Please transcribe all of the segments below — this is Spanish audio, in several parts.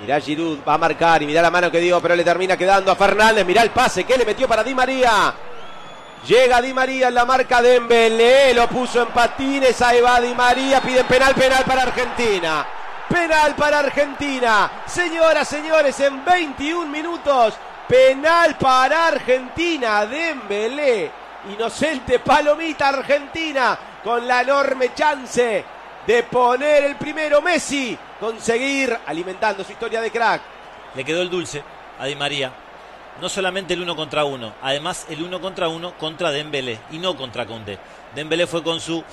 Mirá Giroud, va a marcar y mirá la mano que dio, pero le termina quedando a Fernández. Mirá el pase que le metió para Di María. Llega Di María en la marca de Embelé, lo puso en patines, ahí va Di María, piden penal, penal para Argentina. Penal para Argentina. Señoras, señores, en 21 minutos, penal para Argentina. Dembélé, inocente palomita Argentina, con la enorme chance de poner el primero Messi, conseguir alimentando su historia de crack. Le quedó el dulce a Di María. No solamente el uno contra uno, además el uno contra uno contra Dembélé y no contra Conte. Dembélé fue con su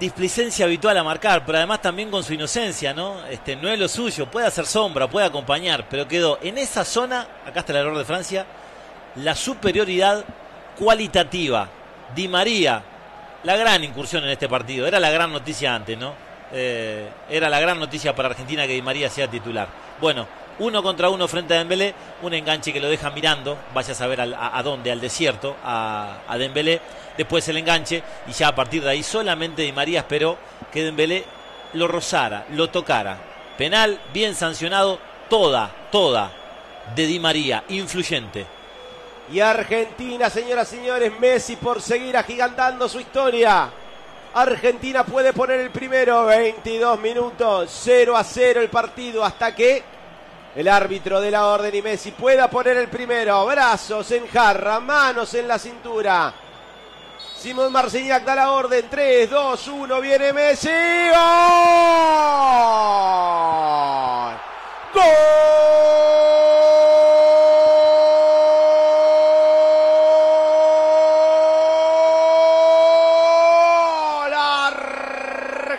displicencia habitual a marcar, pero además también con su inocencia, ¿no? Este, no es lo suyo, puede hacer sombra, puede acompañar, pero quedó en esa zona, acá está el error de Francia, la superioridad cualitativa. Di María, la gran incursión en este partido, era la gran noticia antes, ¿no? Eh, era la gran noticia para Argentina que Di María sea titular. Bueno, uno contra uno frente a Dembélé, un enganche que lo deja mirando, vaya a saber a, dónde, al desierto, a, a, Dembélé, después el enganche y ya a partir de ahí solamente Di María esperó que Dembélé lo rozara, lo tocara. Penal, bien sancionado, toda, toda de Di María, influyente. Y Argentina, señoras y señores, Messi por seguir agigantando su historia. Argentina puede poner el primero, 22 minutos, 0 a 0 el partido hasta que el árbitro de la orden y Messi pueda poner el primero. Brazos en jarra, manos en la cintura. Simón Marcignac da la orden. 3, 2, 1. Viene Messi. ¡Gol!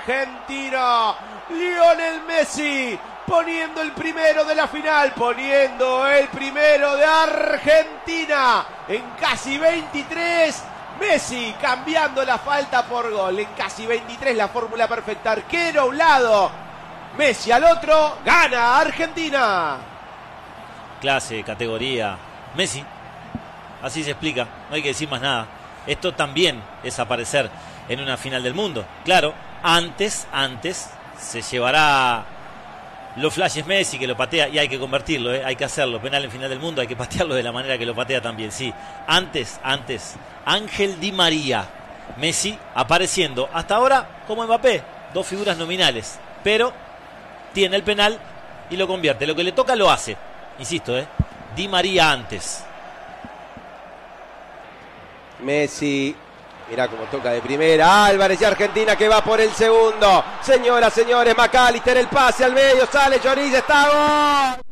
Argentina. Lionel Messi poniendo el primero de la final, poniendo el primero de Argentina en casi 23. Messi cambiando la falta por gol en casi 23, la fórmula perfecta. Arquero a un lado, Messi al otro, gana Argentina. Clase, categoría, Messi. Así se explica, no hay que decir más nada. Esto también es aparecer en una final del mundo. Claro, antes, antes se llevará los flashes Messi que lo patea y hay que convertirlo, ¿eh? hay que hacerlo. Penal en final del mundo, hay que patearlo de la manera que lo patea también. Sí, antes, antes, Ángel Di María, Messi apareciendo hasta ahora como Mbappé, dos figuras nominales, pero tiene el penal y lo convierte. Lo que le toca lo hace. Insisto, ¿eh? Di María antes. Messi Mira cómo toca de primera. Álvarez y Argentina que va por el segundo. Señoras, señores, McAllister el pase al medio. Sale Lloris, está gol.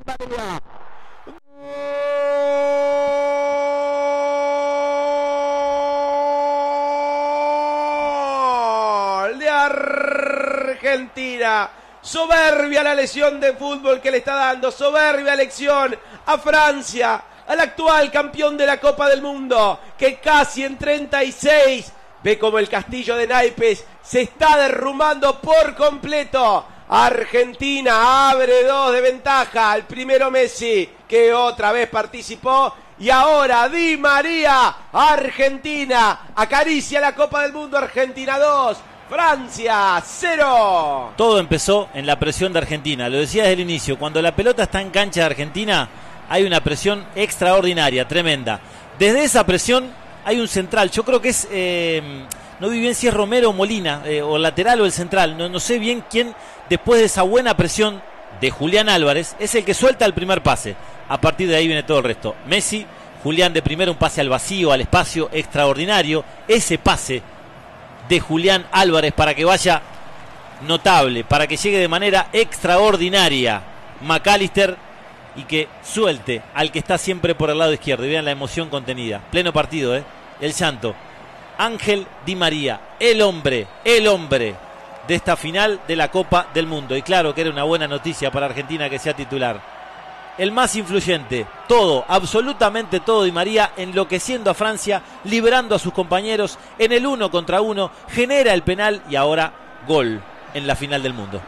Argentina. Soberbia la lesión de fútbol que le está dando. Soberbia lección a Francia al actual campeón de la Copa del Mundo, que casi en 36 ve como el castillo de naipes se está derrumbando por completo. Argentina abre dos de ventaja. El primero Messi, que otra vez participó. Y ahora Di María, Argentina, acaricia la Copa del Mundo. Argentina 2, Francia 0. Todo empezó en la presión de Argentina. Lo decía desde el inicio. Cuando la pelota está en cancha de Argentina, hay una presión extraordinaria, tremenda. Desde esa presión hay un central, yo creo que es, eh, no vi bien si es Romero o Molina, eh, o lateral o el central, no, no sé bien quién, después de esa buena presión de Julián Álvarez, es el que suelta el primer pase. A partir de ahí viene todo el resto. Messi, Julián de primero, un pase al vacío, al espacio extraordinario. Ese pase de Julián Álvarez para que vaya notable, para que llegue de manera extraordinaria. McAllister y que suelte al que está siempre por el lado izquierdo. Y vean la emoción contenida. Pleno partido, ¿eh? El santo. Ángel Di María, el hombre, el hombre de esta final de la Copa del Mundo. Y claro que era una buena noticia para Argentina que sea titular. El más influyente, todo, absolutamente todo Di María, enloqueciendo a Francia, liberando a sus compañeros en el uno contra uno, genera el penal y ahora gol en la final del mundo.